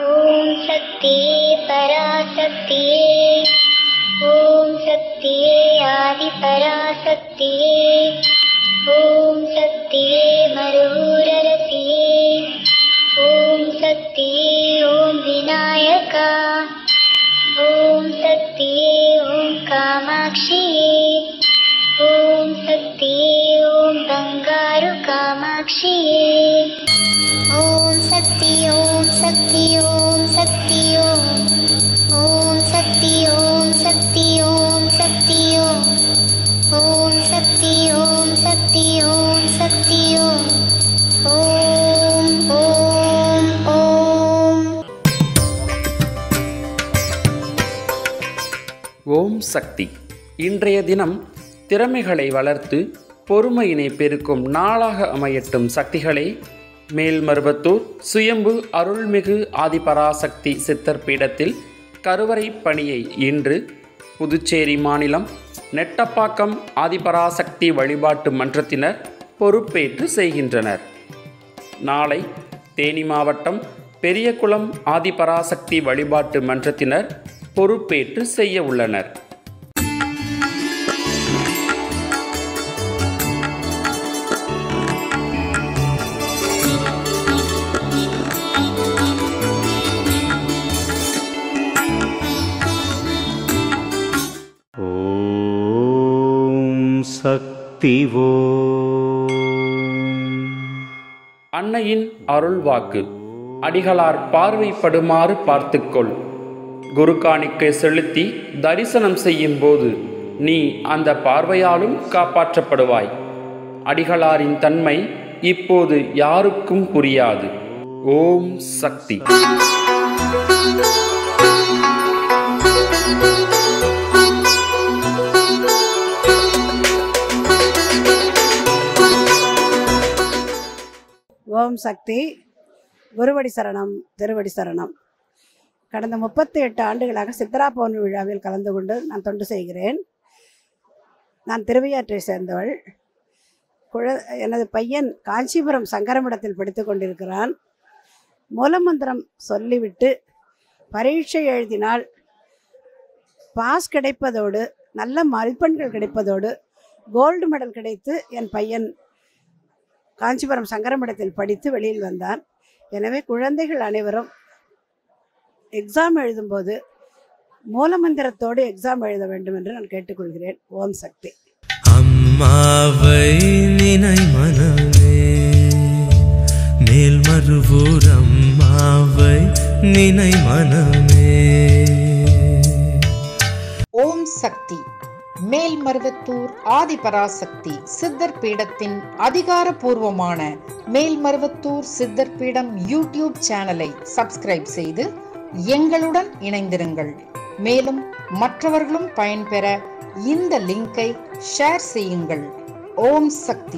ॐ परा सत्ये ॐ सत्य आदिपरा ॐ सत्ये मरुररति ॐ सत्य ॐ विनायका ॐ सत्य ॐ कामाक्षी ॐ सत्य ॐ बङ्गारु कामाक्षी ॐ சக்தி ஓம் சக்தி ஓம் சக்தி ஓம். ஓம் ஓம் ஓம். ஓம் சக்தி. இன்றைய தினம் திறமைகளை வளர்த்து பொறுமையினை பெருக்கும் நாளாக அமையட்டும் சக்திகளை. மேல்மருவத்தூர் சுயம்பு அருள்மிகு ஆதிபராசக்தி சித்தர் பீடத்தில் கருவறை பணியை இன்று புதுச்சேரி மாநிலம் நெட்டப்பாக்கம் ஆதிபராசக்தி வழிபாட்டு மன்றத்தினர் பொறுப்பேற்று செய்கின்றனர். நாளை தேனி மாவட்டம் பெரியகுளம் ஆதிபராசக்தி வழிபாட்டு மன்றத்தினர் பொறுப்பேற்று செய்ய உள்ளனர். சக்திவோ அன்னையின் அருள்வாக்கு. அடிகளார் பார்வைப்படுமாறு பார்த்துக்கொள். குரு காணிக்கை செலுத்தி தரிசனம் செய்யும் போது நீ அந்த பார்வையாலும் காப்பாற்றப்படுவாய். அடிகளாரின் தன்மை இப்போது யாருக்கும் புரியாது. ஓம் சக்தி. ஓம் சக்தி குருவடி சரணம் திருவடி சரணம். கடந்த முப்பத்தி எட்டு ஆண்டுகளாக சித்ரா பௌர்ணமி விழாவில் கலந்து கொண்டு நான் தொண்டு செய்கிறேன். நான் திருவையாற்றை சேர்ந்தவள். குழ எனது பையன் காஞ்சிபுரம் சங்கரமடத்தில் படித்து கொண்டிருக்கிறான். மூலமந்திரம் சொல்லிவிட்டு பரீட்சை எழுதினால் பாஸ் கிடைப்பதோடு நல்ல மதிப்பெண்கள் கிடைப்பதோடு கோல்டு மெடல் கிடைத்து என் பையன் காஞ்சிபுரம் சங்கரமடத்தில் படித்து வெளியில் வந்தான் எனவே குழந்தைகள் அனைவரும் எக்ஸாம் எழுதும்போது மூலமந்திரத்தோடு எக்ஸாம் எழுத வேண்டும் என்று நான் கேட்டுக்கொள்கிறேன். ஓம் சக்தி. அம்மாவை நினை மனமே மேல்மருவூர் அம்மாவை நினை மனமே. ஓம் சக்தி. மேல்மருவத்தூர் ஆதிபராசக்தி சித்தர் பீடத்தின் அதிகாரபூர்வமான மேல்மருவத்தூர் சித்தர் பீடம் யூடியூப் சேனலை சப்ஸ்கிரைப் செய்து எங்களுடன் இணைந்திருங்கள். மேலும் மற்றவர்களும் பயன்பெற இந்த லிங்கை ஷேர் செய்யுங்கள். ஓம் சக்தி.